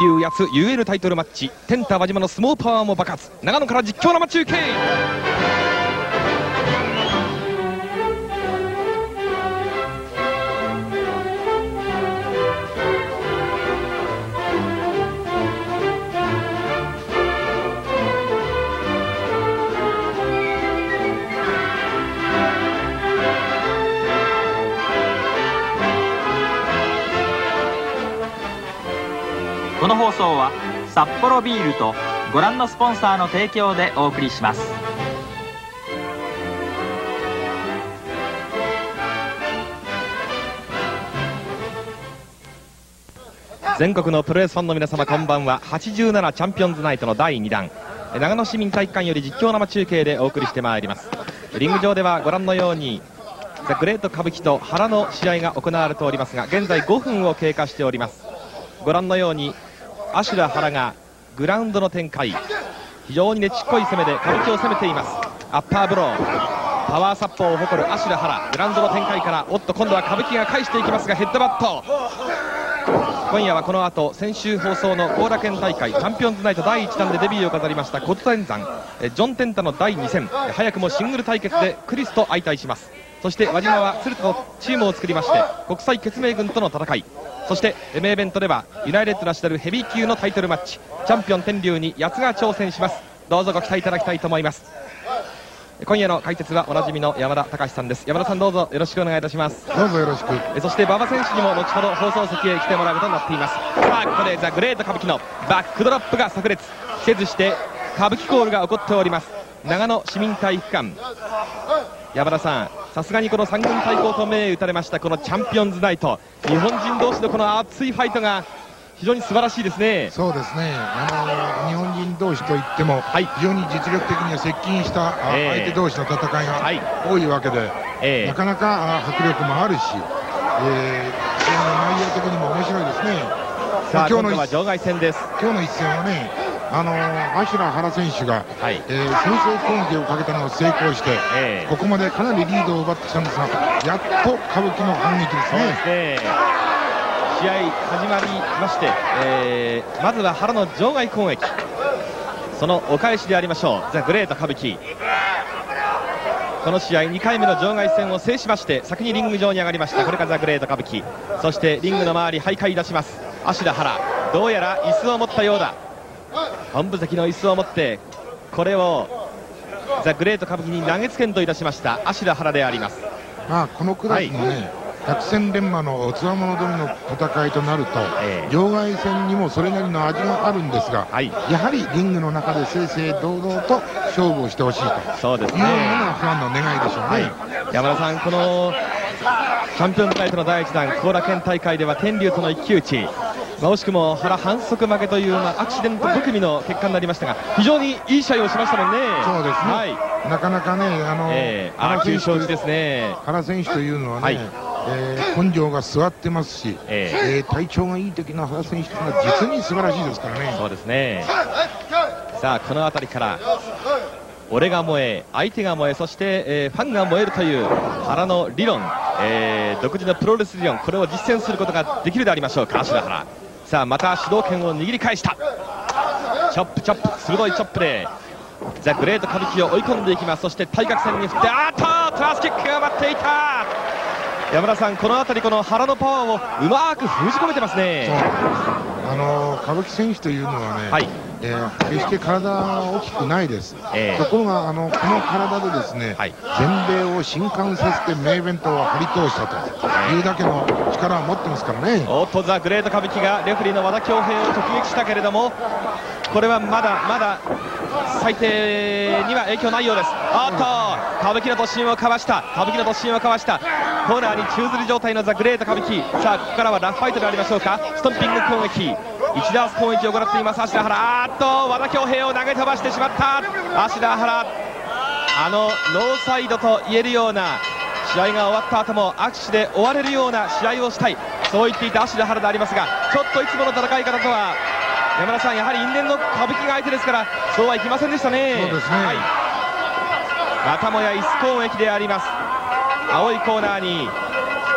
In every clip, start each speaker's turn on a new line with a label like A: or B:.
A: 竜八つ UL タイトルマッチ。天太輪島の相撲パワーも爆発。長野から実況生中継。
B: この放送は札幌ビールとご覧のスポンサーの提供でお送りします。
A: 全国のプロレスファンの皆様こんばんは。87チャンピオンズナイトの第2弾。長野市民体育館より実況生中継でお送りしてまいります。リング上ではご覧のようにザ・グレート歌舞伎と原の試合が行われておりますが現在5分を経過しております。ご覧のようにアシュラ原がグラウンドの展開。非常にねちっこい攻めで歌舞伎を攻めています。アッパーブロー。パワーサッポを誇るアシュラ原グラウンドの展開からおっと今度は歌舞伎が返していきますがヘッドバット。今夜はこの後先週放送の後楽園大会チャンピオンズナイト第1弾でデビューを飾りました骨天山えジョン・テンタの第2戦。早くもシングル対決でクリスと相対します。そして輪島は鶴田とチームを作りまして国際決命軍との戦い。そしてメイベントではユナイテッドナショナルヘビー級のタイトルマッチ。チャンピオン天竜に八つが挑戦します。どうぞご期待いただきたいと思います。今夜の解説はおなじみの山田隆さんです。山田さんどうぞよろしくお願いいたします。
C: どうぞよろしく。
A: えそして馬場選手にも後ほど放送席へ来てもらうことになっています。さあここでザ・グレート歌舞伎のバックドロップが炸裂。せずして歌舞伎コールが起こっております。長野市民体育館。山田さんさすがにこの三軍対抗と銘打たれましたこのチャンピオンズナイト。日本人同士のこの熱いファイトが非常に素晴らしいですね。
C: そうですね。あの日本人同士といっても、
A: はい。
C: 非常に実力的には接近した、あ
A: ええ。
C: 相手同士の戦い
A: はい。
C: が多いわけで、
A: ええ。
C: なかなかあ迫力もあるし、えー、内容的にも面白いですね。
A: さあ
C: 今日の
A: 場外戦です。
C: 今日の一戦はね、あのアシュラ原選手が、
A: はい。
C: えー先制攻撃をかけたのを成功して、
A: ええ。
C: ここまでかなりリードを奪ってきたんですが、やっと歌舞伎の反撃です
A: そうで
C: ね。
A: すね。試合始まりまして、えーまずは原の場外攻撃。そのお返しでありましょう。ザ・グレート歌舞伎。この試合2回目の場外戦を制しまして先にリング上に上がりました。これがザ・グレート歌舞伎。そしてリングの周り徘徊いたします。芦田原。どうやら椅子を持ったようだ本部席の椅子を持ってこれをザ・グレート歌舞伎に投げつけんといたしました芦田原であります。
C: まあ、このクラスのね、百戦錬磨のつわものどりの戦いとなると、
A: ええ。
C: 場外戦にもそれなりの味があるんですが、
A: はい。
C: やはりリングの中で正々堂々と勝負をしてほしいと。
A: そうですね。
C: いうのがファンの願いでしょうね。
A: はい、山田さん、このチャンピオンズナイトの第1弾、後楽園大会では天竜との一騎打ち、まあ惜しくも原反則負けという、まあ、アクシデント含みの結果になりましたが、非常にいい試合をしましたもんね。
C: そうですね
A: はい
C: なかなかね、あの、
A: えー、あー急承知ですね。
C: 原選手というのはね、
A: はい
C: えー根性が座ってますし、
A: え
C: えー体調がいい時の原選手というのは実に素晴らしいですからね。
A: そうですね。さあ、この辺りから、俺が燃え、相手が燃え、そして、えーファンが燃えるという原の理論、えー独自のプロレス理論、これを実践することができるでありましょうか、芦田原。さあ、また主導権を握り返した。チョップチョップ、鋭いチョップで、ザ・グレート歌舞伎を追い込んでいきます。そして対角線に振って、あーっとトラスキックが待っていた山田さん、この辺り、この原のパワーをうまく封じ込めてますね。
C: あの歌舞伎選手というのはね、
A: はい
C: えー決して体は大きくないです、
A: ええ。
C: ところがあのこの体でですね、
A: はい。
C: 全米を震撼させて名イベントを張り通したというだけの力を持ってますからね。
A: おっとザ・グレート歌舞伎がレフェリーの和田恭平を直撃したけれどもこれはまだまだ最低には影響ないようです。おっと歌舞伎の突進をかわした。歌舞伎の突進をかわした。コーナーに宙吊り状態のザ・グレート歌舞伎さあここからはラフファイトでありましょうか。ストンピング攻撃一打攻撃を行っています。芦田原。あーっと和田恭平を投げ飛ばしてしまった。芦田原。あのノーサイドと言えるような試合が終わった後も握手で終われるような試合をしたい。そう言っていた芦田原でありますがちょっといつもの戦い方とは山田さんやはり因縁の歌舞伎が相手ですからそうはいきませんでしたね。
C: そうですね。
A: はい、またもや椅子攻撃であります。青いコーナーに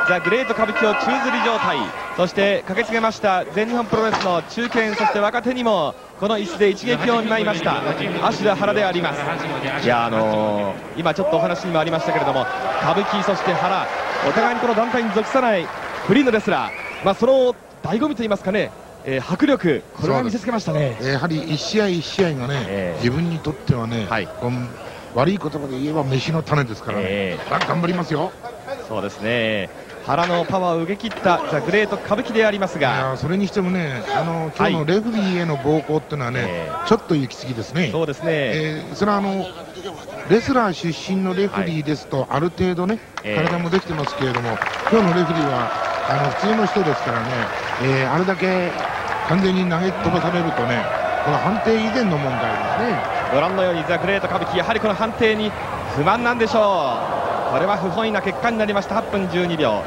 A: ザ・グレート歌舞伎を宙吊り状態
D: そして駆けつけました全日本プロレスの中堅そして若手にもこの椅子で一撃を見舞いました。芦田原であります。いやあのー、今ちょっとお話にもありましたけれども歌舞伎そして原お互いにこの団体に属さないフリーのレスラー。まあその醍醐味といいますかね。えー、迫力、これは見せつけましたね。
C: やはり一試合一試合がね、えー、自分にとってはね、はい、悪い言葉で言えば飯の種ですからね、えー、頑張りますよ。
D: そうですね原のパワーを受け切ったザ・グレート歌舞伎でありますが。
C: それにしてもねあの今日のレフリーへの暴行っていうのはね、はい、ちょっと行き過ぎですね。
D: そうですね、
C: えー、それはあのレスラー出身のレフリーですと、はい、ある程度ね、体もできてますけれども、今日のレフリーはあの普通の人ですからね、えー、あれだけ完全に投げ飛ばされるとねこれ判定以前の問題ですね。
D: ご覧のようにザ・グレート歌舞伎やはりこの判定に不満なんでしょうこれは不本意な結果になりました。8分12秒。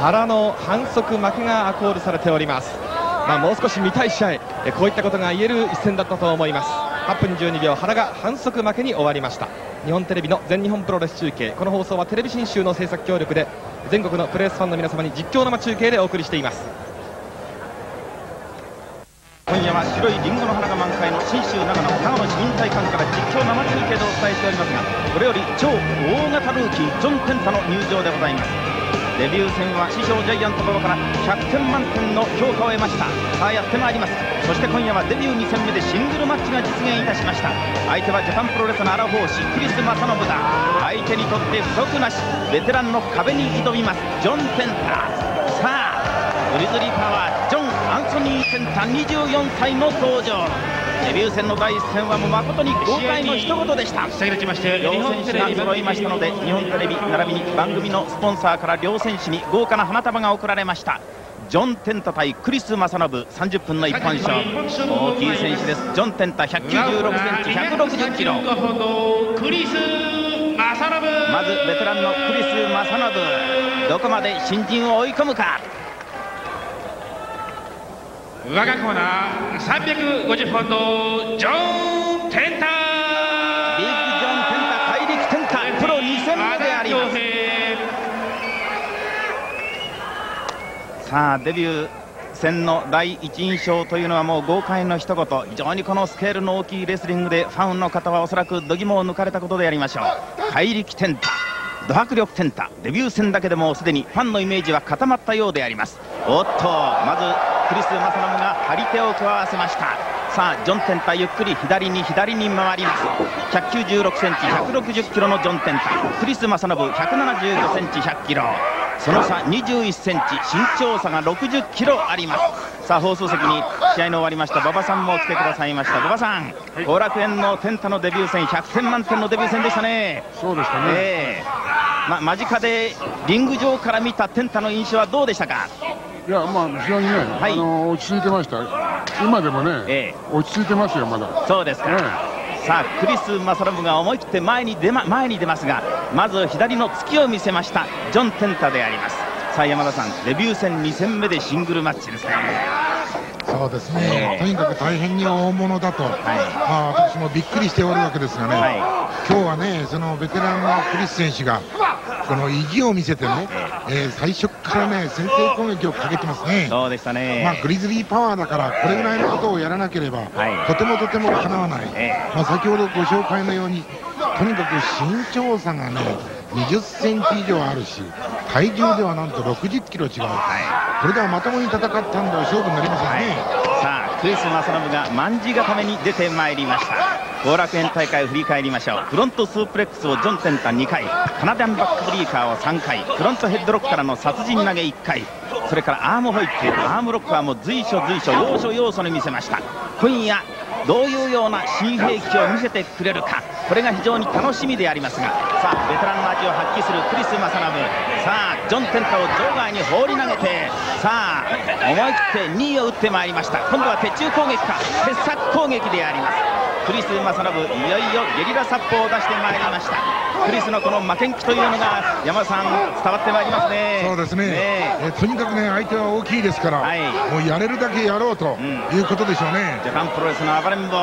D: 原の反則負けがアコールされております。まあ、もう少し見たい試合。こういったことが言える一戦だったと思います。8分12秒。原が反則負けに終わりました。日本テレビの全日本プロレス中継。この放送はテレビ新州の制作協力で全国のプレスファンの皆様に実況生中継でお送りしています。今夜は白いリンゴの花が満開の信州長野長野市民体館から実況生中継でお伝えしておりますがこれより超大型ルーキージョン・テンタの入場でございます。デビュー戦は師匠ジャイアント馬場から100点満点の評価を得ました。さあやってまいりますそして今夜はデビュー2戦目でシングルマッチが実現いたしました。相手はジャパンプロレスの荒法師クリス・正信だ。相手にとって不足なしベテランの壁に挑みますジョン・テンタ。さあグリズリーパワージョンセンタ24歳の登場。デビュー戦の第一戦はもう誠に豪快の一言でした。両選手が揃いましたので日本テレビ並びに番組のスポンサーから両選手に豪華な花束が贈られました。ジョン・テンタ対クリス・マサノブ30分の一本勝。負大きい選手です。ジョン・テンタ1 9 6センチ160キロ。クリス・マサノブ。まずベテランのクリス・マサノブ。どこまで新人を追い込むか
E: 我がコーナー350ポンドジョン・テンタ
D: ビッグジョン・テンタ怪力テンタ。プロ2戦目でありますさあデビュー戦の第一印象というのはもう豪快の一言。非常にこのスケールの大きいレスリングでファンの方はおそらく度肝を抜かれたことでやりましょう。怪力テンタ。ド迫力テンタデビュー戦だけでもすでにファンのイメージは固まったようであります。おっとまずクリス・マサノムが張り手を加わせました。さあジョン・テンタゆっくり左に左に回ります。196センチ160キロのジョン・テンタクリス・マサノブ175センチ100キロ。その差21センチ身長差が60キロあります。さあ放送席に試合の終わりました馬場さんも来てくださいました。馬場さん後、はい、楽園のテンタのデビュー戦100点満点のデビュー戦でしたね。
C: そうでしたね、え
D: ーま、間近でリング上から見たテンタの印象はどうでしたか？
C: いや、まあ、非常にね、はい、あの落ち着いてました、今でもね、ええ、落ち着いてますよ、まだ。
D: そうですか、ええ、さあ、クリス・マサロブが思い切って前に出,、ま、前に出ますが、まず左の突きを見せました、ジョン・テンタであります。さあ、山田さん、デビュー戦2戦目でシングルマッチですね。
C: そうですね、えー、とにかく大変に大物だと、はい、まあ、私もびっくりしておるわけですがね、はい、今日はね、そのベテランのクリス選手が、この意地を見せてね、えー、最初からね、先制攻撃をかけてますね。
D: そうでしたね。
C: まあ、グリズリーパワーだから、これぐらいのことをやらなければ、はい、とてもとてもかなわない。まあ、先ほどご紹介のように、とにかく身長差がね、20センチ以上あるし、体重ではなんと60キロ違う。これではまともに戦ったんでは勝負になりませんね。
D: さあ、クリス・マサノブが卍固めに出てまいりました。後楽園大会を振り返りましょう。フロントスープレックスをジョンテンタ2回。カナダンバックブリーカーを3回。フロントヘッドロックからの殺人投げ1回。それからアームホイップ。アームロックはもう随所随所要所要所に見せました。今夜どういうような新兵器を見せてくれるか。これが非常に楽しみでありますが。さあベテランの味を発揮するクリス・マサナブさあジョン・テンタを場外に放り投げて。さあ思い切って2位を打ってまいりました。今度は鉄柱攻撃か。鉄柵攻撃であります。クリス・マサノブいよいよゲリラサップを出してまいりました。クリスのこの負けん気というのが山田さん伝わってまいりますね。
C: そうですね。ねえ。とにかくね相手は大きいですから、はい、もうやれるだけやろうということでしょうね、
D: うん、ジャパンプロレスの暴れん坊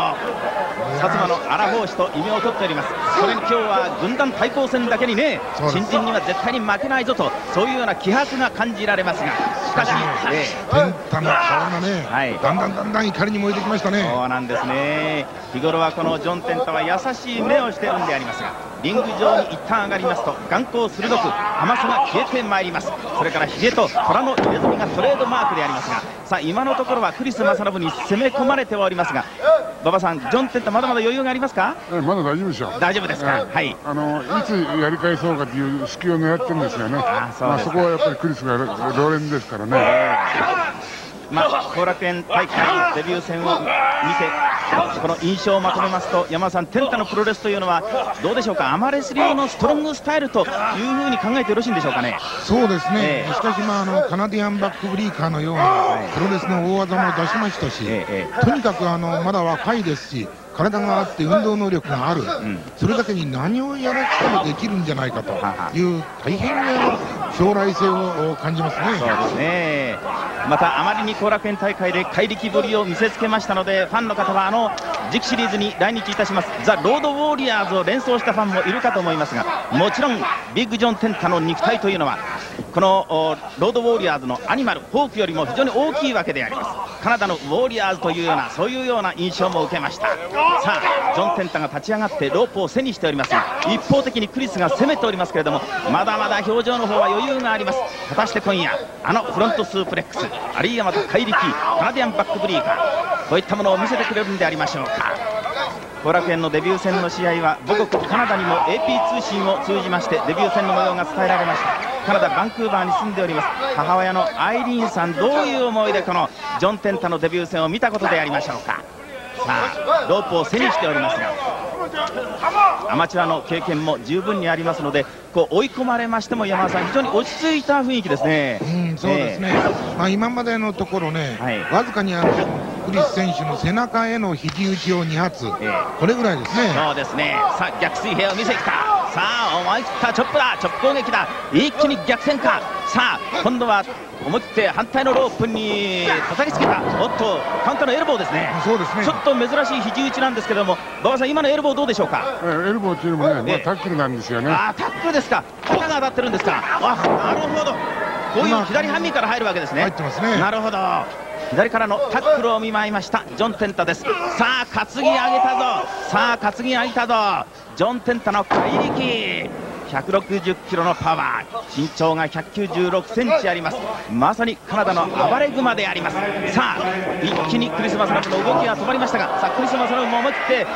D: 薩摩の荒法師と異名を取っております。それに今日は軍団対抗戦だけにね新人には絶対に負けないぞとそういうような気迫が感じられますがし
C: かし、えー、天太の顔がね、はい、だんだんだんだん怒りに燃えてきましたね。
D: そうなんですね。日頃はこのジョン・テンタは優しい目をしてるんでありますがリング上に一旦上がりますと眼光鋭く甘さが消えてまいります。それからヒゲと虎の入れ墨がトレードマークでありますがさあ今のところはクリス・マサノブに攻め込まれておりますが馬場さんジョン・テンタまだまだ余裕がありますか？
F: まだ大丈夫でしょう
D: 大丈夫ですか、はい。
F: あのいつやり返そうかという隙を狙ってるんですよね。あそまあ、そこはやっぱりクリスが常連ですからね。
D: まあ、後楽園大会デビュー戦を見てこの印象をまとめますと山田さん、天太のプロレスというのはどうでしょうか？アマレス流のストロングスタイルというふうに考えてよろしいんでしょうかね？
C: そうですね、えー、しかし、まあ、あのカナディアンバックブリーカーのようなプロレスの大技も出しましたし、えー、とにかくあのまだ若いですし体があって運動能力がある、うん、それだけに何をやらせてもできるんじゃないかという大変な将来性を感じますね。
D: そうですね。またあまりに後楽園大会で怪力ぶりを見せつけましたのでファンの方はあの次期シリーズに来日いたします。ザ・ロード・ウォーリアーズを連想したファンもいるかと思いますがもちろんビッグ・ジョン・テンタの肉体というのはこのロード・ウォーリアーズのアニマルホークよりも非常に大きいわけであります。カナダのウォーリアーズというようなそういうような印象も受けました。さあジョン・テンタが立ち上がってロープを背にしておりますが一方的にクリスが攻めておりますけれどもまだまだ表情の方は余裕があります。果たして今夜あのフロントスープレックスあるいはまた怪力カナディアンバックブリーカーこういったものを見せてくれるんでありましょうか。後楽園のデビュー戦の試合は母国カナダにも AP 通信を通じましてデビュー戦の模様が伝えられました。カナダバンクーバーに住んでおります母親のアイリーンさんどういう思いでこのジョン・テンタのデビュー戦を見たことでありましょうか？さあロープを背にしておりますがアマチュアの経験も十分にありますのでこう追い込まれましても山田さん非常に落ち着いた雰囲気ですね。
C: うん、そうですね。えー、まあ今までのところね、はい、わずかにあのクリス選手の背中への肘打ちを2発、えー、これぐらいですね。
D: そうですね。さあ逆水平を見せてきた。さあ思い切ったチョップだチョップ攻撃だ一気に逆転かさあ今度は思い切って反対のロープに叩きつけたおっとカウンターのエルボーですね。
C: そうですね。
D: ちょっと珍しい肘打ちなんですけども馬場さん今のエルボーどうでしょうか？
F: エルボーっていうのもね、まあ、タックルなんですよね。
D: あタックルですか。肩が当たってるんですか。あなるほど。こういう左半身から入るわけですね。
C: 入ってますね。
D: なるほど。左からのタックルを見舞いました。ジョン・テンタです。さあ担ぎ上げたぞ。さあ担ぎ上げたぞ。ジョン・テンタの怪力160キロのパワー。身長が196センチあります。まさにカナダの暴れ熊であります。さあ一気にクリスマスラブの動きが止まりましたがさあクリスマスラブも思い切って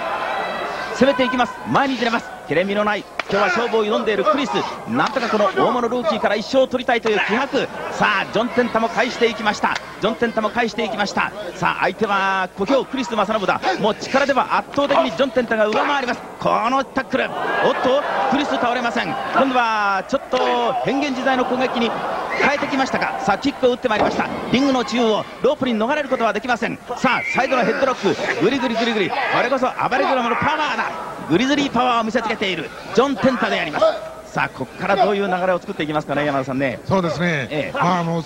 D: 攻めていきます。前に出れます。けれみのない今日は勝負を挑んでいるクリス。なんとかこの大物ルーキーから1勝を取りたいという気迫。さあジョン・テンタも返していきました。ジョン・テンタも返していきました。さあ相手は小兵クリス・マサノブだ。もう力では圧倒的にジョン・テンタが上回ります。このタックル。おっとクリス倒れません。今度はちょっと変幻自在の攻撃に変えてきましたか。さあキックを打ってまいりました。リングの中央ロープに逃れることはできません。さあサイドのヘッドロック。グリグリグリグリ。これこそ暴れグラムのパワーだ。グリズリーパワーを見せつけているジョン・テンタであります。さあここからどういう流れを作っていきますかね山田さんね。
C: そうですね、ええ、まああの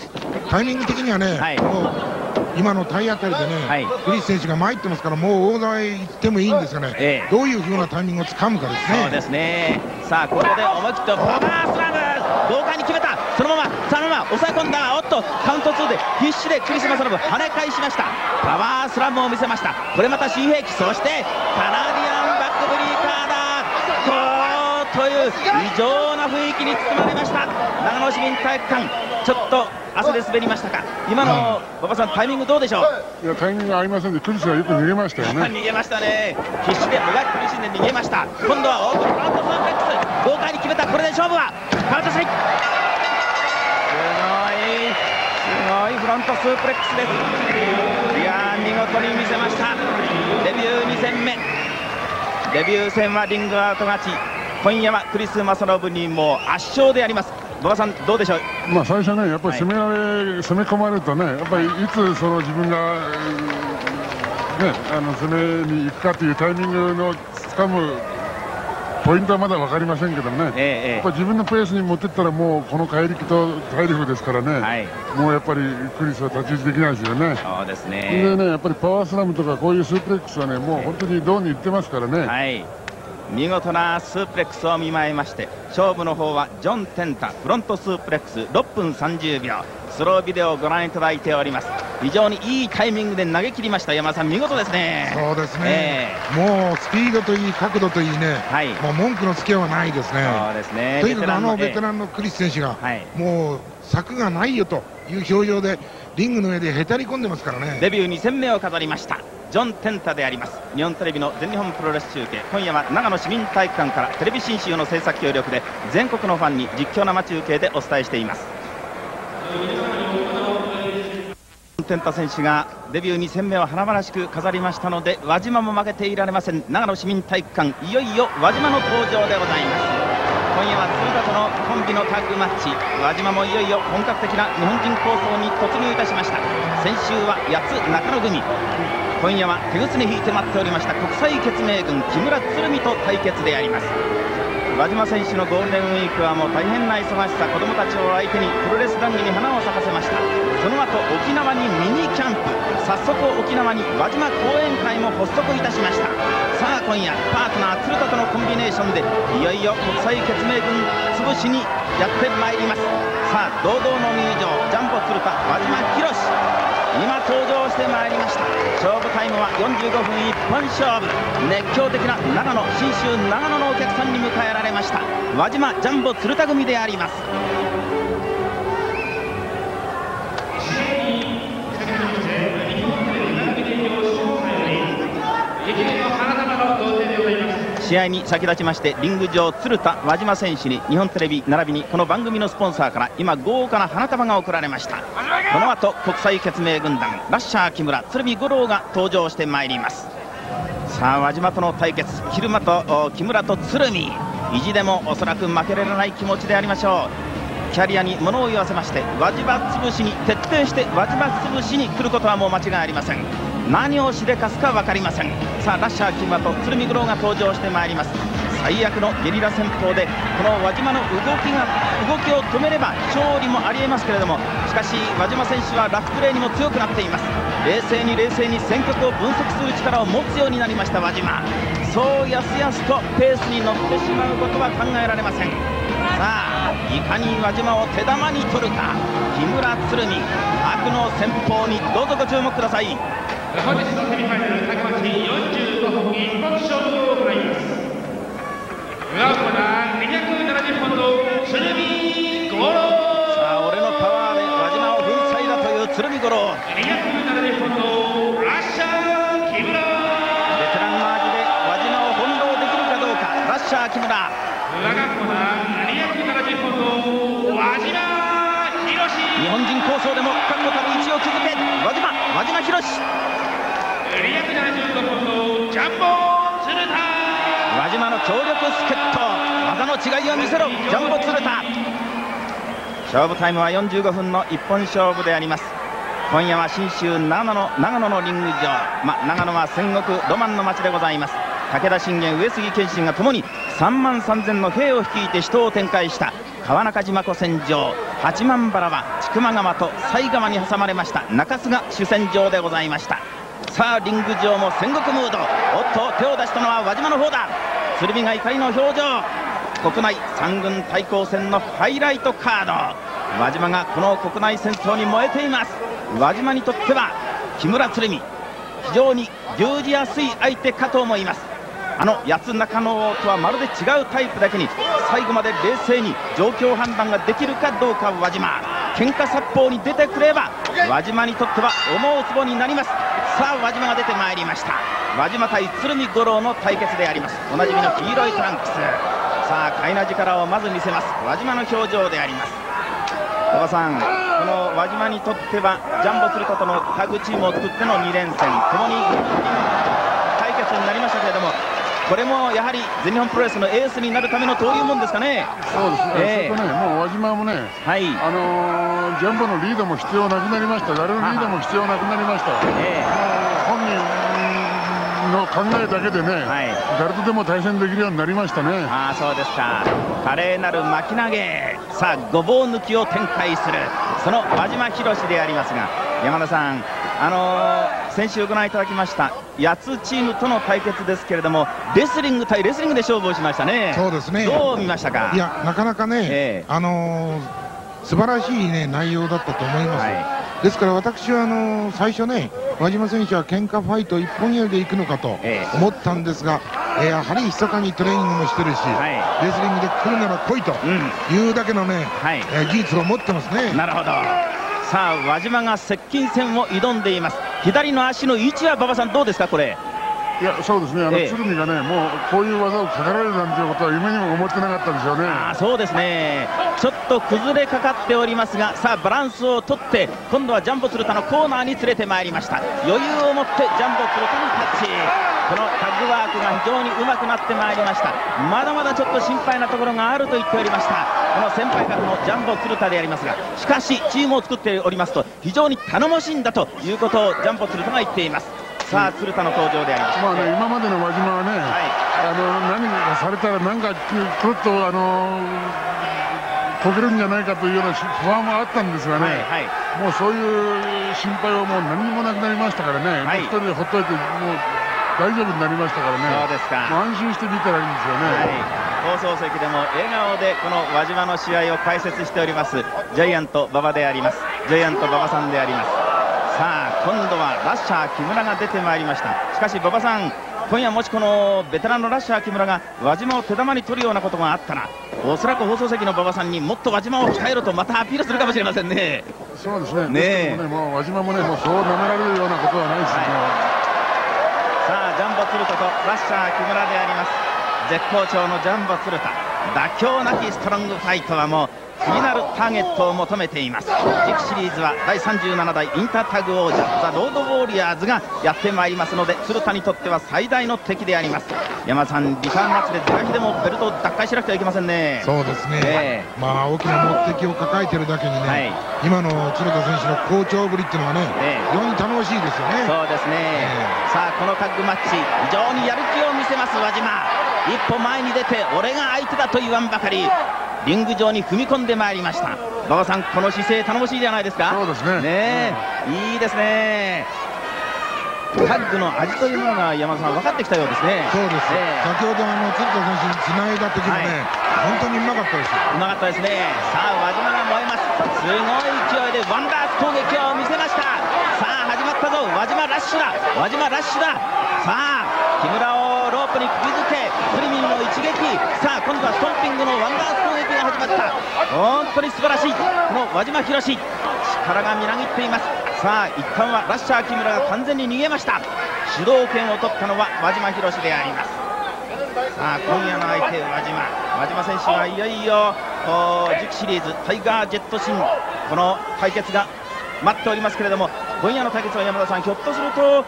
C: タイミング的にはね、はい、もう今の体当たりでね、はい、クリス選手が参ってますからもう大台行ってもいいんですがね、ええ、どういうふうなタイミングをつかむかですね。
D: そうですね。さあここで思い切ってパワースラム。豪快に決めた。そのままそのまま抑え込んだ。おっとカウント2で必死でクリスマスラブ跳ね返しました。パワースラムを見せました。これまた新兵器そしてカナディアンという異常な雰囲気に包まれました。長野市民体育館ちょっと汗で滑りましたか？今の馬場さんタイミングどうでしょ
F: う？いやタイミングありませんでクリスがよく逃げましたよね。
D: 逃げましたね。必死でもがき苦しんで逃げました。今度はオープンフロントスープレックス豪快に決めたこれで勝負はカウントスイすごいすごいフロントスープレックスです。いや見事に見せました。デビュー2戦目。デビュー戦はリングアウト勝ち今夜はクリス・マサノブにも圧勝であります。馬場さん、どうでしょう、
F: まあ、最初ね、やっぱり攻められ、はい、攻め込まれるとね、やっぱりい。つその自分が、ね、あの攻めに行くかというタイミングのつかむポイントはまだ分かりませんけどね、ええ、やっぱ自分のペースに持っていったら、もうこの怪力と体力ですからね、はい、もうやっぱりクリスは太刀打ちできないですよね。
D: そうですね。
F: でね、やっぱりパワースラムとか、こういうスープレックスはね、もう本当にどうに言ってますからね。
D: はい見事なスープレックスを見舞いまして勝負の方はジョン・テンタフロントスープレックス6分30秒。スロービデオをご覧いただいております。非常にいいタイミングで投げ切りました山田さん。見事ですね。
C: そうですね、えー、もうスピードといい角度といいね、はい、もう文句のつけようはないですね。
D: そうですね。
C: とにかくあのベテランのクリス選手が、はい、もう策がないよという表情でリングの上でへたり込んでますからね。
D: デビュー2戦目を飾りましたジョン・テンタであります。日本テレビの全日本プロレス中継。今夜は長野市民体育館からテレビ新州の制作協力で全国のファンに実況生中継でお伝えしています。天太選手がデビュー2戦目を華々しく飾りましたので輪島も負けていられません。長野市民体育館いよいよ輪島の登場でございます。今夜は鶴田とのコンビのタッグマッチ。輪島もいよいよ本格的な日本人構想に突入いたしました。先週は八つ中野組。今夜は手ぐすね引いて待っておりました国際決命軍木村鶴見と対決であります。輪島選手のゴールデンウィークはもう大変な忙しさ子供たちを相手にプロレス談義に花を咲かせました。その後沖縄にミニキャンプ早速沖縄に輪島講演会も発足いたしました。さあ今夜パートナー鶴田とのコンビネーションでいよいよ国際決命軍潰しにやってまいります。さあ堂々の入場ジャンボ鶴田輪島博今登場してまいりました。勝負タイムは45分一本勝負。熱狂的な長野信州長野のお客さんに迎えられました。輪島ジャンボ鶴田組であります。試合に先立ちましてリング上鶴田輪島選手に日本テレビ並びにこの番組のスポンサーから今豪華な花束が贈られました。この後国際決命軍団ラッシャー木村鶴見五郎が登場してまいります。さあ輪島との対決昼間と木村と鶴見。意地でもおそらく負けられない気持ちでありましょう。キャリアに物を言わせまして輪島潰しに徹底して輪島潰しに来ることはもう間違いありません。何をしでかすか分かりません。さあラッシャー金馬と鶴見五郎が登場してまいります。最悪のゲリラ戦法でこの輪島の動きが動きを止めれば勝利もありえますけれどもしかし輪島選手はラフプレーにも強くなっています。冷静に冷静に戦局を分析する力を持つようになりました輪島。そうやすやすとペースに乗ってしまうことは考えられません。さあいかに輪島を手玉に取るか。木村鶴見悪の戦法にどうぞご注目ください。本日のセミファイナル高町45本一本勝負を行います裏コーナー270本の鶴見五郎さあ俺のパワーで輪島を粉砕だという鶴見五郎。270本のラッシャー木村ベテランの味で輪島を翻弄できるかどうか。ラッシャー木村日本人構想でも確固たる位置を築け輪島輪島博ジャンボ鶴田。輪島の強力助っ人技の違いを見せろジャンボ鶴田。勝負タイムは45分の一本勝負であります。今夜は信州長野の長野のリング場、ま、長野は戦国ロマンの街でございます。武田信玄上杉謙信がともに3万3000の兵を率いて死闘を展開した川中島湖戦場。八幡原は千曲川と犀川に挟まれました中洲が主戦場でございました。さあリング上も戦国ムード。おっと手を出したのは輪島の方だ。鶴見が怒りの表情。国内三軍対抗戦のハイライトカード。輪島がこの国内戦争に燃えています。輪島にとっては木村鶴見。非常に牛じやすい相手かと思います。あの八つ中野とはまるで違うタイプだけに最後まで冷静に状況判断ができるかどうか輪島。喧嘩殺法に出てくれば輪島にとっては思うつぼになります。さあ輪島が出てまいりました。輪島対鶴見五郎の対決であります。おなじみの黄色いトランクス。さあ飼いな力をまず見せます。輪島の表情であります。馬場さんこの輪島にとってはジャンボ鶴田とのタッグチームを作っての2連戦ともに対決になりましたけれどもこれもやはり全日本プロレスのエースになるための登竜門ですかね。
F: そうですね。えー、ね、もう輪島もね、はい、あのー、ジャンボのリードも必要なくなりました。誰のリードも必要なくなりました。えー、本人の考えだけでね、はい、誰とでも対戦できるようになりましたね。
D: ああ、そうですか。華麗なる巻き投げ、さあごぼう抜きを展開する、その輪島博でありますが、山田さん、あのー、先週ご覧いただきました八つチームとの対決ですけれどもレスリング対レスリングで勝負をしましたね。
C: そうですね。
D: どう見ましたか？
C: いやなかなかね、えー、あのー、素晴らしい、ね、内容だったと思います、はい、ですから私はあの最初ね輪島選手は喧嘩ファイト一本やりでいくのかと思ったんですが、えー、やはり密かにトレーニングもしてるし、はい、レスリングで来るなら来いというだけのね、はい、えー、技術を持ってますね。
D: なるほど。さあ輪島が接近戦を挑んでいます左の足の位置は馬場さんどうですかこれ？
F: いやそうですね、あの、ええ、鶴見がね、もうこういう技をかけられるなんていうことは夢にも思ってなかったでしょうね。あ
D: そうですね、ちょっと崩れかかっておりますが、さあバランスをとって、今度はジャンボ鶴田のコーナーに連れてまいりました。余裕を持ってジャンボ鶴田にタッチ。このタッグワークが非常にうまくなってまいりました。まだまだちょっと心配なところがあると言っておりました。この先輩方のジャンボ鶴田でありますが、しかしチームを作っておりますと非常に頼もしいんだということをジャンボ鶴田が言っています。さあ鶴田の登場であります、
F: まあね、今までの輪島はね、はい、あの何かされたらなんかちょっとあのこけるんじゃないかというような不安もあったんですがね、はいはい、もうそういう心配はもう何もなくなりましたからね、はい、一人でほっといてもう大丈夫になりましたからね。
D: そうですか。
F: 安心して見たらいいんですよね、
D: はい、放送席でも笑顔でこの輪島の試合を解説しておりますジャイアント馬場であります。ジャイアント馬場さんであります。さあ今度はラッシャー木村が出てまいりました。しかし馬場さん今夜もしこのベテランのラッシャー木村が輪島を手玉に取るようなことがあったらおそらく放送席の馬場さんにもっと輪島を鍛えろとまたアピールするかもしれませんね。
F: そうですね。ねねもう輪島もねもうそう舐められるようなことはないですね、
D: はい、ジャンボ鶴田とラッシャー木村であります。絶好調のジャンボ鶴田。妥協なきストロングファイトはもう次なるターゲットを求めています。次期シリーズは第37代インタータッグ王者ザ・ロードウォーリアーズがやってまいりますので鶴田にとっては最大の敵であります。山さんリターンマッチで是が非でもベルトを奪回しなくてはいけませんね。
C: そうですね、えー、まあ大きな目的を抱えているだけにね、はい、今の鶴田選手の好調ぶりっていうのはね、えー、非常に頼もしいですよね。
D: そうですね、えー、さあこのタッグマッチ非常にやる気を見せます輪島一歩前に出て俺が相手だと言わんばかりリング上に踏み込んでまいりました。馬場さんこの姿勢頼もしいじゃないですか。
F: そうですね。
D: ね、うん、いいですね。タッグの味というものが山田さん分かってきたようですね。
C: そうです、ね、先ほどあの鶴田選手につないだ時もね、はい、本当にうまかったです
D: うまかったですね。さあ輪島が燃えます。すごい勢いでワンダース攻撃を見せました。さあ始まったぞ。輪島ラッシュだ。輪島ラッシュだ。さあ木村をロープに釘付けスリミンの一撃。さあ今度はストンピングのワンダース攻撃が始まった。本当に素晴らしい。この輪島宏力がみなぎっています。さあ一旦はラッシャー木村が完全に逃げました。主導権を取ったのは輪島宏であります。さあ今夜の相手輪島。輪島選手はいよいよ次期シリーズタイガージェットシン。この対決が待っておりますけれども今夜の対決は山田さんひょっとすると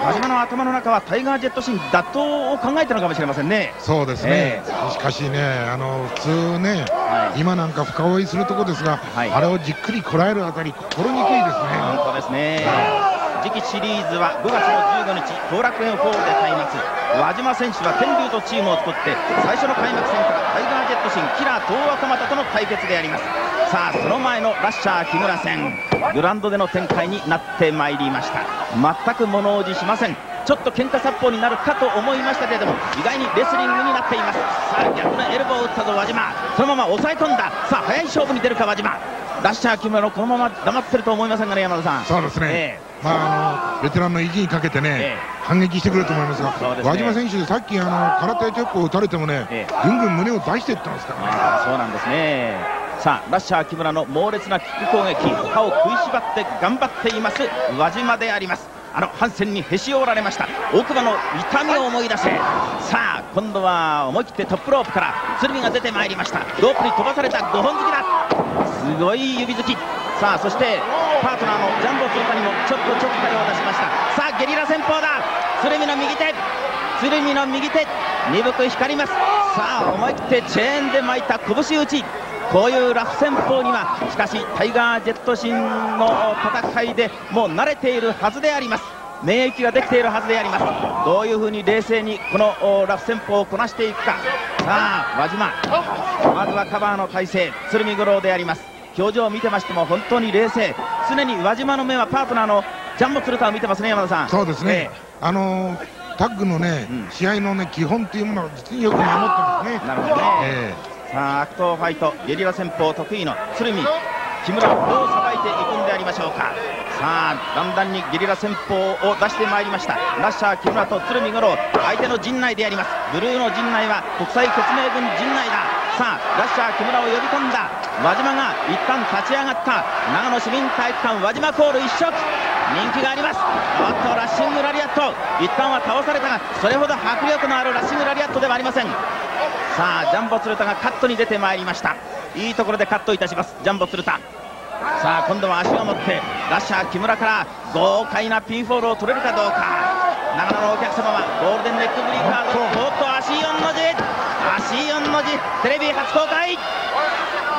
D: 真島の頭の中はタイガージェットシーン打倒を考えたのかもしれませんね。
C: そうですね、えー、しかしねあの普通ね、はい、今なんか深追いするとこですが、はい、あれをじっくりこらえるあたり心にくいですね。
D: 本当ですね、はい、次期シリーズは5月の15日後楽園ホールで開幕。輪島選手は天竜とチームを作って最初の開幕戦からタイガージェットシンキラー東若又との対決であります。さあその前のラッシャー木村戦。グランドでの展開になってまいりました。全く物おじしません。ちょっと喧嘩殺法になるかと思いましたけれども意外にレスリングになっています。さあ逆のエルボーを打ったぞ輪島。そのまま抑え込んだ。さあ早い勝負に出るか輪島。ラッシャー木村のこのまま黙ってると思いませんがね山田さん。
C: そうですね、えー、まあ、あのベテランの意地にかけてね、えー、反撃してくると思いますが、すね、輪島選手、さっきあの空手チョップを打たれてもね、えー、ぐんぐん胸を出していったんですから
D: ね。そうなんですね。さあラッシャー木村の猛烈なキック攻撃歯を食いしばって頑張っています輪島でありますあのハンセンにへし折られました。奥歯の痛みを思い出せ。さあ今度は思い切ってトップロープから鶴見が出てまいりました。ロープに飛ばされた5本突きだ。すごい指突き。さあそしてパートナーのジャンボ鶴田にもちょっとちょっかいを出しました。さあゲリラ戦法だ。鶴見の右手。鶴見の右手。鈍く光ります。さあ思い切ってチェーンで巻いた拳打ち。こういうラフ戦法にはしかしタイガー・ジェットシンの戦いでもう慣れているはずであります。免疫ができているはずであります。どういうふうに冷静にこのラフ戦法をこなしていくか。さあ輪島。まずはカバーの体勢。鶴見五郎であります。表情を見てましても本当に冷静。常に輪島の目はパートナーのジャンボ鶴田を見てますね山田さん。
C: そうですね、えー、あのータッグのね、うん、試合のね基本というものを実によく守ってますね。
D: なるほどね。えーさあ悪闘ファイトゲリラ戦法得意の鶴見。木村どうさばいていくんでありましょうか。さあだんだんにゲリラ戦法を出してまいりました。ラッシャー木村と鶴見五郎。相手の陣内であります。ブルーの陣内は国際血明軍陣内だ。さあラッシャー木村を呼び込んだ。輪島が一旦立ち上がった。長野市民体育館輪島コール一色。人気があります。おっとラッシングラリアット。一旦は倒されたがそれほど迫力のあるラッシングラリアットではありません。さあジャンボ鶴田がカットに出てまいりました。いいところでカットいたします。ジャンボ鶴田。さあ今度は足を持ってラッシャー木村から豪快な P フォールを取れるかどうか。長野のお客様はゴールデンネックブリーカードおっと足4の字。足4の字。テレビ初公開。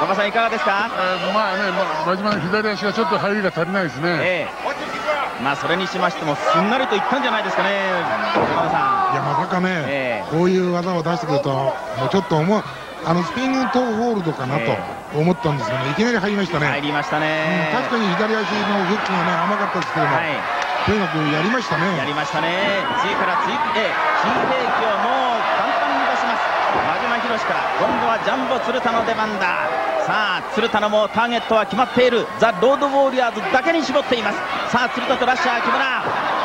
D: 馬場さんいかがですか、
F: えー、まあね、ま、真島の左足がちょっと入りが足りないですね、え
D: ー、まあそれにしましてもすんなりといったんじゃないですかね。馬場さ
C: ん。いやまさかね、え。ー、こういう技を出してくるともうちょっと思うあのスピングトーホールドかなと思ったんですけど、ね、いきなり入りましたね。
D: 入りましたね、
C: うん、確かに左足のフックがね甘かったですけども、はい、とにかくやりましたね。
D: やりましたね。次から次へ新兵器をもうろしから今度はジャンボ鶴田の出番だ。さあ鶴田のもターゲットは決まっている。ザ・ロードウォーリアーズだけに絞っています。さあ鶴田とラッシャー木村。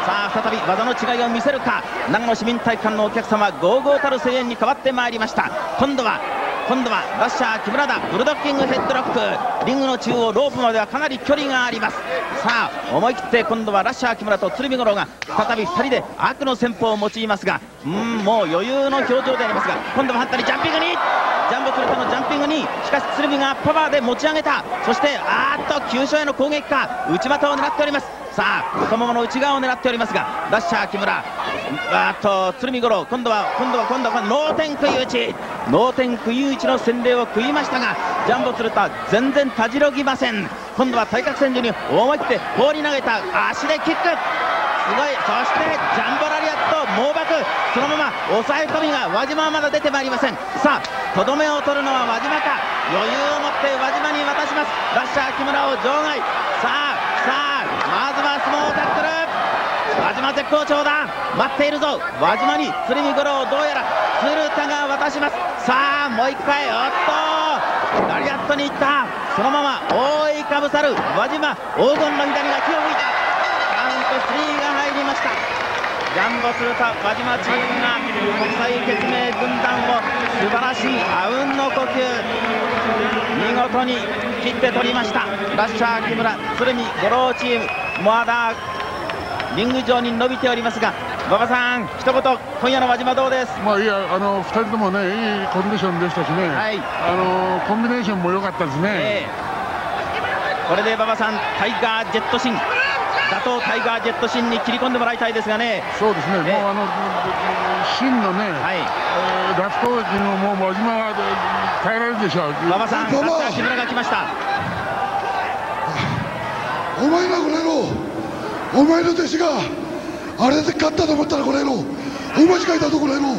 D: さあ再び技の違いを見せるか。長野市民体育館のお客様ゴーゴーたる声援に変わってまいりました。今度は今度はラッシャー木村だブルドッキングヘッドロックリングの中央ロープまではかなり距離があります。さあ思い切って今度はラッシャー木村と鶴見五郎が再び2人で悪の戦法を用いますがうんもう余裕の表情でありますが今度は反対にジャンピングに。ジャンボ鶴田のジャンピングに。しかし鶴見がパワーで持ち上げた。そしてあーっと急所への攻撃か。内股を狙っております。さあ太ももの内側を狙っておりますがラッシャー木村あっと鶴見五郎今度は今度は今度は脳天食い打ち脳天食い打ちの洗礼を食いましたがジャンボ鶴田全然たじろぎません。今度は対角線上に思い切って放り投げた足でキック。すごい。そしてジャンボラリアット猛爆。そのまま抑え込みが輪島はまだ出てまいりません。さあとどめを取るのは輪島か。余裕を持って輪島に渡します。ラッシャー木村を場外。さあさあまずは相撲をタックル輪島絶好調だ待っているぞ輪島に鶴見五郎どうやら鶴田が渡します。さあもう一回おっとラリアットに行ったそのまま覆いかぶさる輪島黄金の左が気を吹いたカウント3が入りましたジャンボ鶴田輪島チームが国際決命軍団を素晴らしいあうんの呼吸見事に切って取りました。ラッシャー木村鶴見五郎チームまだリング上に伸びておりますが馬場さん一言今夜の輪島どうです？
F: まあいやあの2人ともねいいコンディションでしたしね、はい、あのコンビネーションも良かったですね、え
D: ー、これで馬場さんタイガージェットシン打倒タイガージェットシンに切り込んでもらいたいですがね。
F: そうですね、もうあのシンのね、はい。えー、ラスト時のもう輪島が耐えられるでしょう。
D: 馬場さん、木村が来ました。
G: お前らこの野郎お前の弟子があれで勝ったと思ったらこの野郎お前しかいたぞこの野郎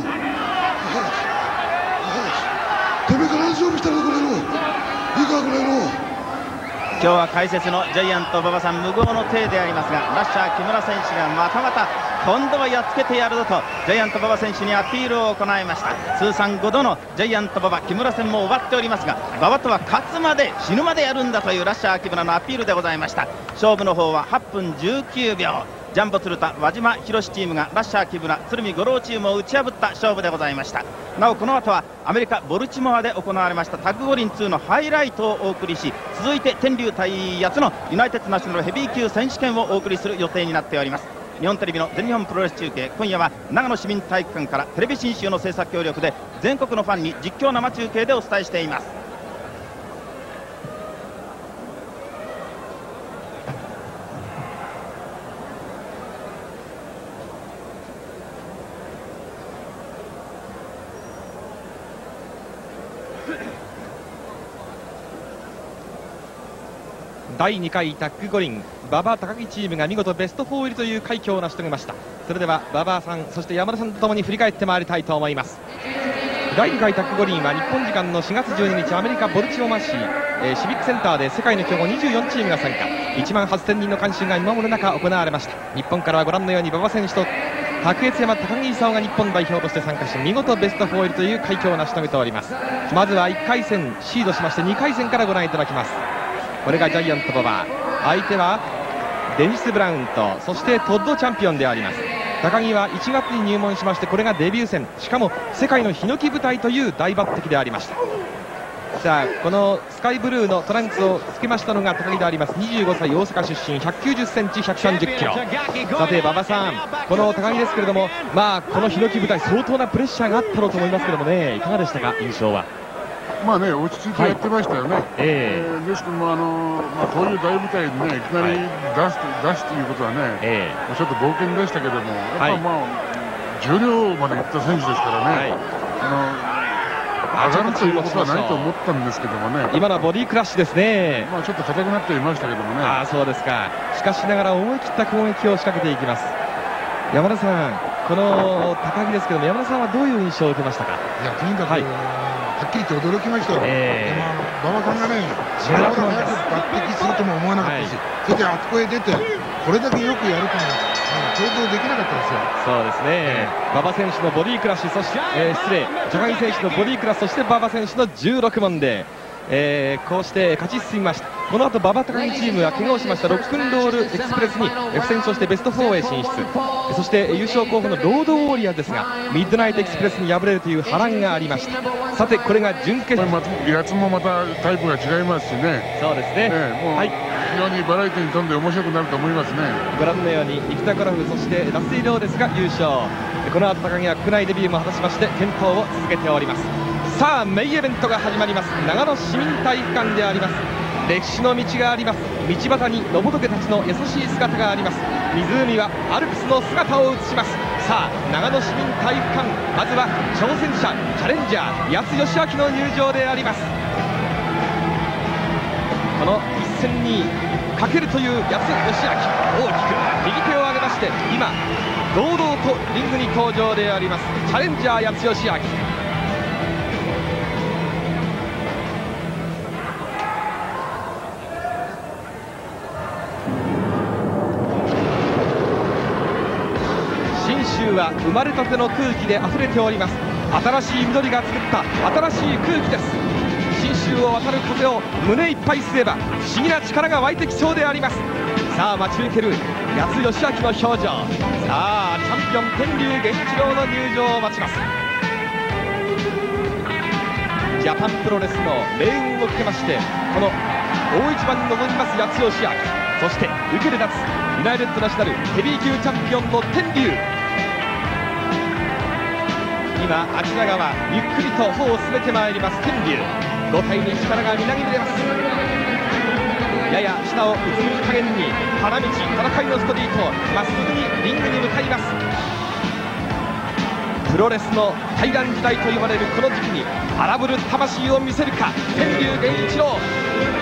G: てめえから勝負したらこの野郎いいかこの野郎
D: 今日は解説のジャイアント馬場さん無謀の体でありますがラッシャー木村選手がまたまた今度はやっつけてやるぞとジャイアント馬場選手にアピールを行いました。通算5度のジャイアント馬場木村戦も終わっておりますが馬場とは勝つまで死ぬまでやるんだというラッシャー木村のアピールでございました。勝負の方は8分19秒。ジャンボ鶴田輪島宏チームがラッシャー木村鶴見五郎チームを打ち破った勝負でございました。なおこの後はアメリカボルチモアで行われましたタッグ五輪2のハイライトをお送りし続いて天竜対八つのユナイテッドナショナルヘビー級選手権をお送りする予定になっております。日本テレビの全日本プロレス中継。今夜は長野市民体育館からテレビ新州の制作協力で全国のファンに実況生中継でお伝えしています。
A: 第2回タッグ五輪馬場高木チームが見事ベスト4入りという快挙を成し遂げました。それでは馬場さんそして山田さんとともに振り返ってまいりたいと思います。第2回タッグ五輪は日本時間の4月12日アメリカボルチオマ市、えー、シビックセンターで世界の強豪24チームが参加。1万8000人の観衆が見守る中行われました。日本からはご覧のように馬場選手と白越山高木勲が日本代表として参加し見事ベスト4入りという快挙を成し遂げております。まずは1回戦シードしまして2回戦からご覧いただきます。これがジャイアント馬場相手はデニス・ブラウンとそしてトッドチャンピオンであります。高木は1月に入門しましてこれがデビュー戦。しかも世界のヒノキ舞台という大抜擢でありました。さあこのスカイブルーのトランクスをつけましたのが高木であります。25歳大阪出身190センチ130キロ。さて馬場さんこの高木ですけれどもまあこのヒノキ舞台相当なプレッシャーがあったろうと思いますけどもね。いかがでしたか印象は、
F: 落ち着いてやってましたよね、はい、
A: え
F: ー、ですけども、あのまあ、こういう大舞台にね、いきなり出す,、はい、出すということはね、えー、ちょっと冒険でしたけども、やっぱまあ、重量までいった選手ですからね、はい、あの上がるということはないと思ったんですけどもね、
A: 今のはボディクラッシュですね、
F: まあ、ちょっと硬くなっていましたけどもね、
A: あそうですか、しかしながら思い切った攻撃を仕掛けていきます。山田さん、この高木ですけども、山田さんはどういう印象を受けましたか？
C: いやとにかく、はいはっきりと驚きました。よ、え。ー、馬場さんがね、それほど早く抜擢するとも思わなかったし、はい、それであそこへ出て、これだけよくやるというのは、想像できなかったですよ。
A: そうですね、馬場選手のボディクラッシュ、そして、えー、失礼、ジャガイ選手のボディクラッシュ、そして馬場選手の16問で、えー、こうして勝ち進みましたこの後馬場高木チームは怪我をしましたロックンロールエクスプレスに不戦勝してベスト4へ進出。そして優勝候補のロードウォーリアーですがミッドナイトエクスプレスに敗れるという波乱がありました。さてこれが準決勝。
F: やつもまたタイプが違いますしね。
A: そうですね、
F: ねもう、はい、非常にバラエティーに富んで面白くなると思いますね。
A: ご覧のように生田ゴルフそして脱水量ですが優勝。この後高木は国内デビューも果たしまして健闘を続けております。さあメインイベントが始まります。長野市民体育館であります歴史の道があります。道端に野仏たちの優しい姿があります。湖はアルプスの姿を映します。さあ長野市民体育館まずは挑戦者チャレンジャー八津義明の入場であります。この一戦にかけるという八津義明大きく右手を上げまして今堂々とリングに登場であります。チャレンジャー八津義明は生まれたての空気で溢れております。新しい緑が作った新しい空気です。信州を渡る風を胸いっぱい吸えば不思議な力が湧いてきそうであります。さあ待ち受ける八津義明の表情。さあチャンピオン天竜源一郎の入場を待ちます。ジャパンプロレスの命運を受けましてこの大一番に臨みます八津義明そして受ける脱ユナイテッドナショナルヘビー級チャンピオンの天竜。今秋田川ゆっくりと歩を進めてまいります天竜。5体に力がみなぎり出ます。やや下をうつむき加減に花道戦いのストリートまっすぐにリングに向かいます。プロレスの対岸時代と言われるこの時期に荒ぶる魂を見せるか天竜源一郎。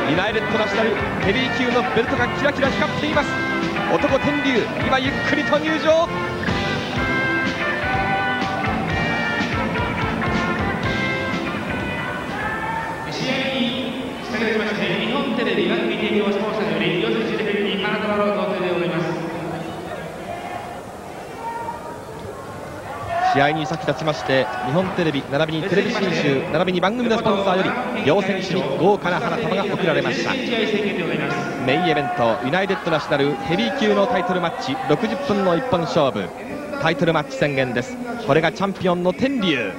A: ユナイテッドナショナルヘビー級のベルトがキラキラ光っています。男天竜今ゆっくりと入場。
E: テレビ番組提供スポンサーにより四テレビに花束の贈呈でございます。
A: 試合に先立ちまして日本テレビ並びにテレビ新州並びに番組のスポンサーより両選手に豪華な花束が贈られました。メインイベントユナイテッドナショナルヘビー級のタイトルマッチ60分の一本勝負。タイトルマッチ宣言です。これがチャンピオンの天竜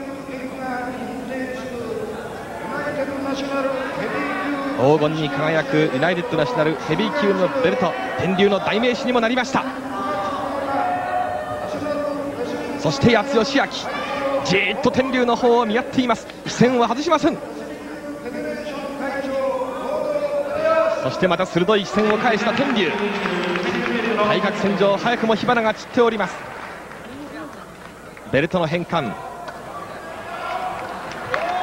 A: 黄金に輝くユナイテッドナショナルヘビー級のベルト天竜の代名詞にもなりました。そして八津義明じっと天竜の方を見合っています。視線は外しません。そしてまた鋭い視線を返した天竜。対角線上早くも火花が散っております。ベルトの返還。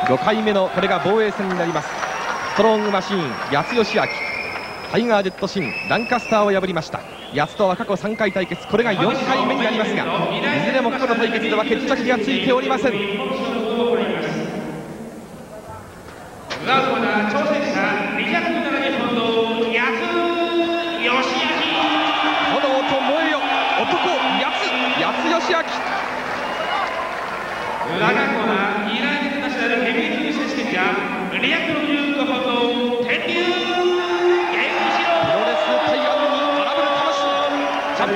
A: 5回目のこれが防衛戦になります。ストロングマシーン安義明タイガー・デットシンランカスターを破りました。安とは過去3回対決。これが4回目になりますがいずれも過去の対決では決着がついておりません。男安安義明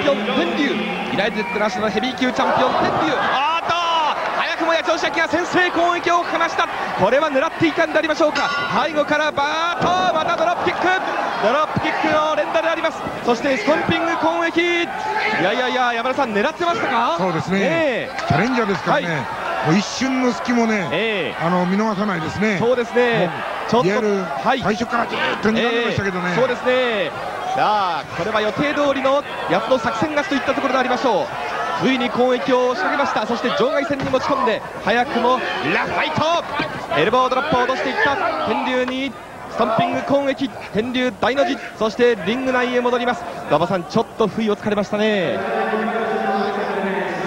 A: ピオン天竜。ユナイテッドナショナルヘビー級チャンピオン天竜。あーっと早くも八千代が先制攻撃をかました。これは狙っていたんでありましょうか。背後からバーッとまたドロップキック。ドロップキックの連打であります。そしてストンピング攻撃。いやいやいや山田さん狙ってましたか？
C: そうですね、
A: え
C: チャレンジャーですからね、
A: はい。
C: 一瞬の隙もね、
A: え
C: あの見逃さないですね。
A: そうですね。ちょっと
C: 最初からずーっと睨んでましたけどね、
A: そうですねさあこれは予定通りのやつの作戦勝ちといったところでありましょう。ついに攻撃を仕掛けました。そして場外戦に持ち込んで早くもラフファイト。エルボードロップを落としていった。天龍にストンピング攻撃。天龍大の字そしてリング内へ戻ります。馬場さんちょっと不意をつかれましたね。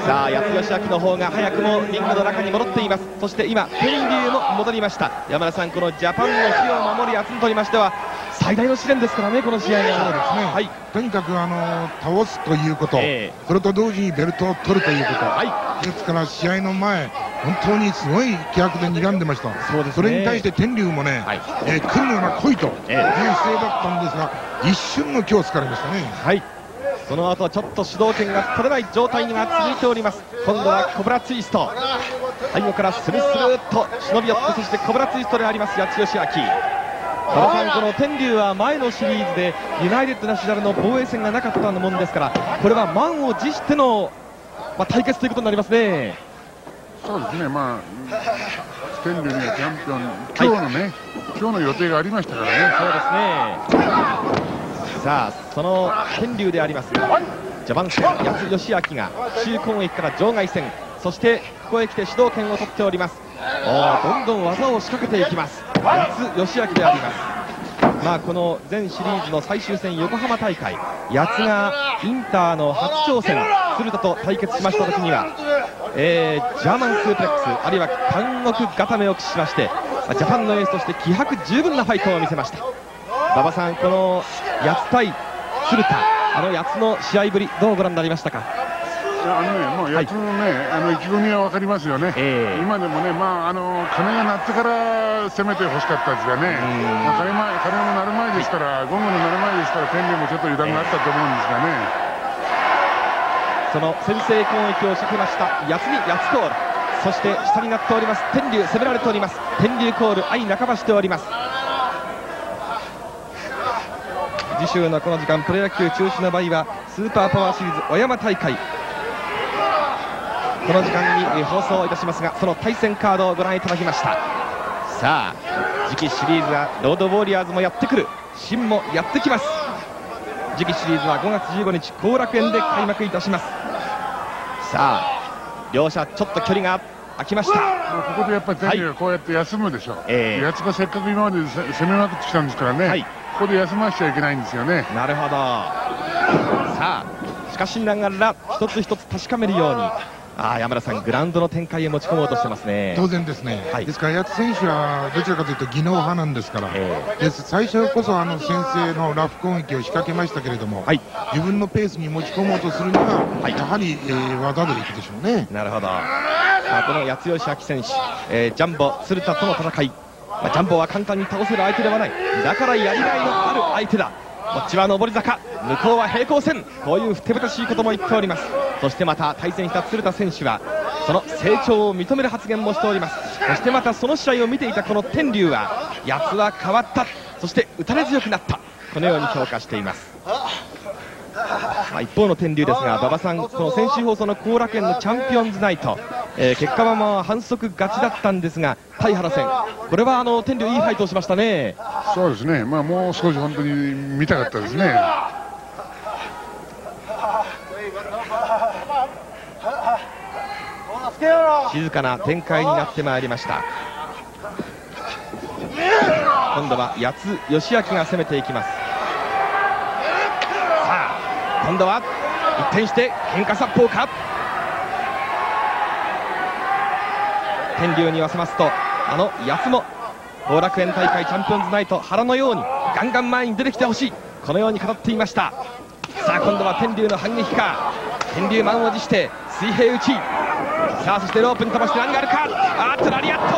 A: さあ谷津嘉章の方が早くもリングの中に戻っています。そして今天龍も戻りました。山田さんこのジャパンの火を守る谷津にとりましては最大の試練ですからねこの試合は。
C: そうですね、
A: はい。
C: とにかくあの倒すということ、
A: え
C: それと同時にベルトを取るということ、
A: は
C: ですから試合の前、本当にすごい気迫で睨んでました、
A: そね。
C: れに対して天竜もね、
A: はい。
C: えー来るのが来いという姿勢
A: ええ
C: だったんですが、一瞬の気をつかれましたね。
A: はい。その後はちょっと主導権が取れない状態が続いております。今度はコブラツイスト。背後からスルスルっと忍び寄ってそしてコブラツイストであります八千代明この天竜は前のシリーズでユナイテッドナショナルの防衛戦がなかったもんですからこれは満を持しての、まあ、対決ということになりますね。
F: そうですね、まあ、天竜にはチャンピオン、今日のね、今日の予定がありましたからね、
A: そうですね。さあその天竜であります。序盤戦八津義明が中攻撃から場外戦そしてここへ来て主導権を取っております。おーどんどん技を仕掛けていきます八津義明でありますまあこの全シリーズの最終戦横浜大会八津がインターの初挑戦鶴田と対決しました時にはえージャーマンスープレックスあるいは監獄固めを駆使しましてジャパンのエースとして気迫十分なファイトを見せました馬場さん、この八つ対鶴田、あの八つの試合ぶり、どうご覧になりましたか？
F: いやあのね、もう八つのね、あの意気込みは分かりますよね、
A: ええ
F: 今でもね、まあ、あの鐘が鳴ってから攻めてほしかったですがね、まあ、鐘前鐘も鳴る前ですから、ゴングの鳴る前ですから、天龍もちょっと油断があったと思うんですがね。
A: その先制攻撃を仕掛けました谷津に谷津コール、そして下になっております天龍、攻められております、天龍コール、相半ばしております。次週のこの時間、プロ野球中止の場合は、スーパーパワーシリーズ小山大会。この時間にえー放送いたしますがその対戦カードをご覧いただきました。さあ次期シリーズはロードウォリアーズもやってくる。新もやってきます。次期シリーズは5月15日後楽園で開幕いたします。さあ両者ちょっと距離が空きました。
F: まあここでやっぱり天竜がこうやって休むでしょ、
A: ええ。
F: 八つがせっかく今までせ攻めまくってきたんですからね、
A: はい。
F: ここで休ませちゃいけないんですよね。
A: なるほど。さあしかしながら一つ一つ確かめるようにああ山田さんグラウンドの展開へ持ち込もうとしてますね。
C: 当然ですね、
A: はい。
C: ですから八津選手はどちらかというと技能派なんですから、
A: え
C: です。最初こそあの先制のラフ攻撃を仕掛けましたけれども、
A: はい。
C: 自分のペースに持ち込もうとするには、
A: はい。
C: やはり、えー技でいくでしょうね。
A: なるほど、まあ、この八代明選手、えージャンボ、鶴田との戦い、まあ、ジャンボは簡単に倒せる相手ではない、だからやりがいのある相手だ、こっちは上り坂、向こうは平行線、こういうふてぶてしいことも言っております、そしてまた対戦した鶴田選手は、その成長を認める発言もしております、そしてまたその試合を見ていたこの天竜は、八つは変わった、そして打たれ強くなった、このように評価しています。まあ、一方の天竜ですが、馬場さん、この先週放送の後楽園のチャンピオンズナイト、えー結果はまあ反則勝ちだったんですが、田原戦、これはあの天竜、いいファイトをしましたね。
F: そうですね、まあ、もう少し本当に見たかったですね。
A: 静かな展開になってまいりました。今度は八津義明が攻めていきます。さあ、今度は一転して変化殺法か。天竜に言わせますと、あの八つも後楽園大会チャンピオンズナイト原のようにガンガン前に出てきてほしい、このように語っていました。さあ今度は天竜の反撃か天竜満を持して水平打ちさあそしてロープに飛ばして何があるかあーっとラリアット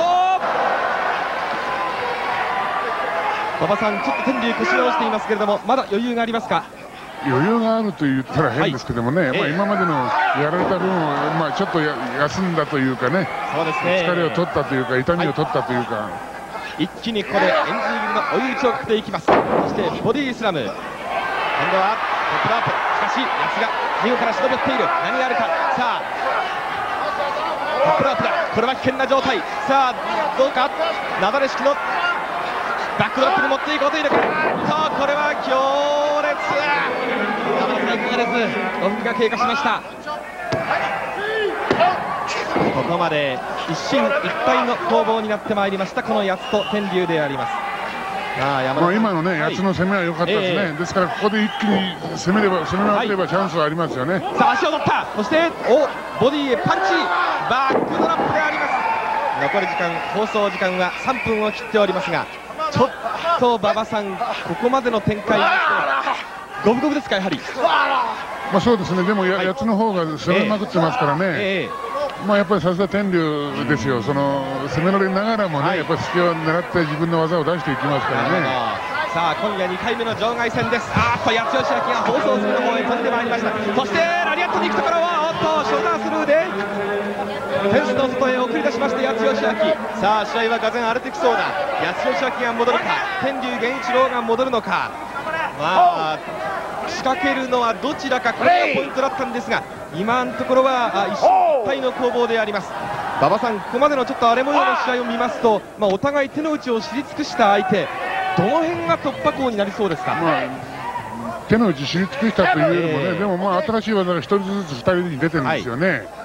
A: 馬場さんちょっと天竜腰を押していますけれどもまだ余裕がありますか？
F: 余裕があると言ったら変ですけどもね、はい、まあ、今までのやられた分を、まあ、ちょっと休んだというかねそうですね。疲れを取ったというか痛みを取ったというか、はい、
A: 一気にここでエンジー組の追い打ちをかけていきます。そしてボディスラム。今度はトップアップ。しかし安が背後から忍び寄っている。何があるか。さあプアップだこれは危険な状態。さあどうか？なだれ式のバックドロップに持っていこうというのかさあこれは強烈山田さんいかがです5分が経過しました。ここまで一進一退の攻防になってまいりました。この八つと天竜であります。
F: あまあ今のね、八つの攻めは良かったですね、えー、ですからここで一気に攻めれば攻め回ればチャンスはありますよね、
A: はい、さあ足を取った。そしておボディへパンチバックドラップであります。残り時間放送時間は3分を切っておりますがちょっと馬場さん、ここまでの展開五分五分ですか、やはり。
F: まあそうですね、でもや、はい、つの方が攻めまくってますからね、えーえー、まあやっぱりさすが天竜ですよ、その攻められながらもね、はい、やっぱり隙を狙って自分の技を出していきますからね。
A: さあ今夜2回目の場外戦です。あーっと八代志明が放送するの方へ飛んでまいりました。そしてラリアットに行くところはフェンスの外へ送り出しまして八代志明さあ試合はがぜ荒れてきそうだ八代志明が戻るか。天竜源一郎が戻るのか。まあ仕掛けるのはどちらか。これがポイントだったんですが今のところは一進一退の攻防であります。馬場さん、ここまでのちょっと荒れ模様の試合を見ますと、まあ、お互い手の内を知り尽くした相手どの辺が突破口になりそうですか、まあ、
F: 手の内知り尽くしたというよりもね、えー、でもまあ新しい技が1人ずつ2人に出てるんですよね。はい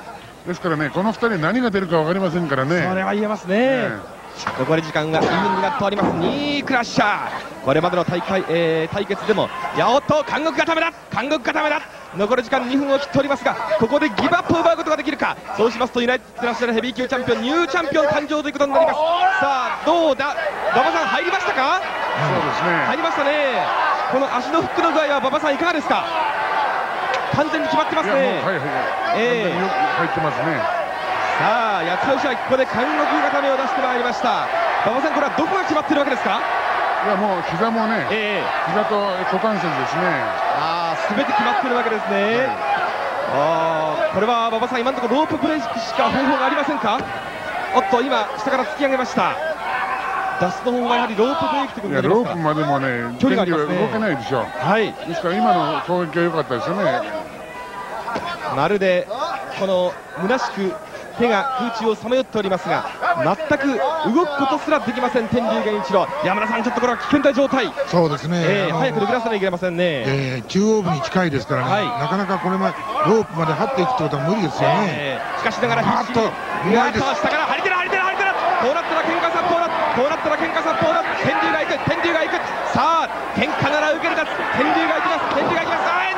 F: ですからねこの2人何が出るか分かりませんからね。
A: それは言えますね、ね残り時間が2分になっております。2位クラッシャー。これまでの大会、えー、対決でもやおっと監獄がためだ。監獄がためだ。残り時間2分を切っておりますがここでギブアップを奪うことができるか。そうしますとユナイテッドナショナルヘビー級チャンピオンニューチャンピオン誕生ということになります。さあどうだ？馬場さん入りましたか？
F: そうですね。
A: 入りましたね。この足のフックの具合は馬場さんいかがですか？完全に決まってますね。はい
F: はい、えー、入ってますね。
A: さあ八代市はここで監獄固めを出してまいりました。馬場さんこれはどこが決まってるわけですか？
F: いやもう膝もね、えー、膝と股関節ですね。
A: ああ全て決まってるわけですね、はい、ああこれは馬場さん今のところロープブレーキしか方法がありませんか？おっと今下から突き上げました出すの方がやはりロープブレーキということに
F: ロープまでもね距離がね。動けないでしょはい。ですから今の攻撃は良かったですよね。
A: まるでこの虚しく手が空中をさまよっておりますが全く動くことすらできません天竜源一郎。山田さんちょっとこれは危険な状態。
C: そうですね、
A: えー、早く抜け出さなきゃいけませんね、
C: えー、中央部に近いですからね、はい、なかなかこれまロープまで張っていくってことは無理ですよね、
A: えー、しかしながら必死にうまいです下からこうなったら喧嘩殺法だ天竜が行く天竜が行く。さあ喧嘩なら受けるだ天竜が行きます天竜が行きます。あー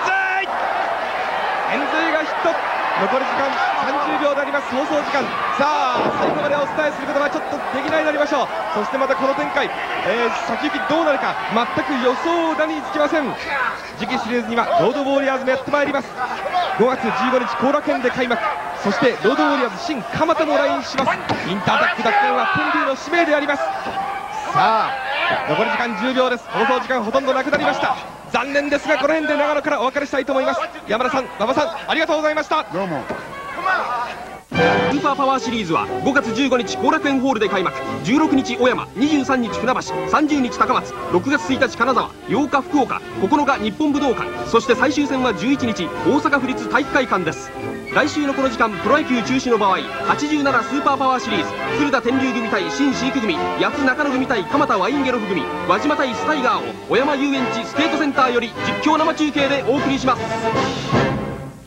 A: エンズイ。がヒット残り時間30秒であります。放送時間。さあ最後までお伝えすることはちょっとできないなりましょう。そしてまたこの展開、えー、先行きどうなるか。全く予想だにつきません。次期シリーズにはロードウォーリアーズもやってまいります。5月15日後楽園で開幕。そしてロードウォリアーズ新蒲田も来日します。インタータッグ奪還は天龍の使命であります。さあ残り時間10秒です。放送時間ほとんどなくなりました。残念ですがこの辺で長野からお別れしたいと思います。山田さん馬場さんありがとうございました。
F: どうも。
A: スーパーパワーシリーズは5月15日後楽園ホールで開幕。16日小山23日船橋30日高松6月1日金沢8日福岡9日日本武道館。そして最終戦は11日大阪府立体育会館です。来週のこの時間プロ野球中止の場合87スーパーパワーシリーズ鶴田天竜組対新飼育組八つ中野組対蒲田ワインゲロフ組輪島対スタイガーを小山遊園地スケートセンターより実況生中継でお送りします。